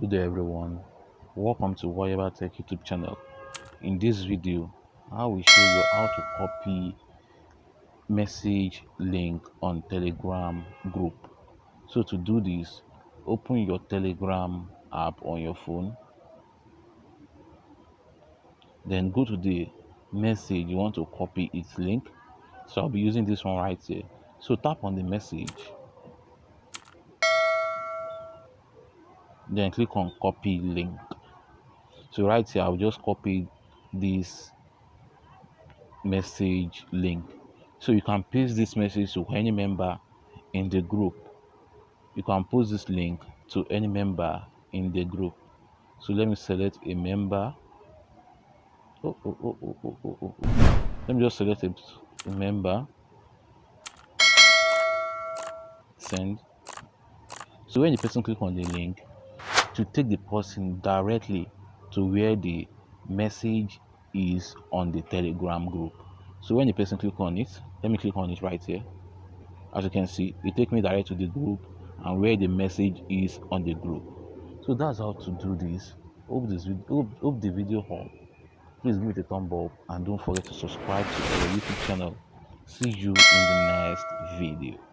Good day everyone, welcome to Whatever Tech YouTube channel. In this video, I will show you how to copy message link on Telegram group. So to do this, open your Telegram app on your phone. Then go to the message you want to copy its link. So I'll be using this one right here. So tap on the message then click on copy link. So right here i'll just copy this message link. So you can paste this message to any member in the group. You can post this link to any member in the group. So let me select a member. Oh, oh, oh, oh, oh, oh, oh. oh. let me just select a member. Send. So when the person click on the link to take the person directly to where the message is on the telegram group. So when the person click on it let me click on it right here. As you can see it take me direct to the group and where the message is on the group. So that's how to do this. Hope this hope, hope the video helped please give it a thumb up and don't forget to subscribe to our youtube channel. See you in the next video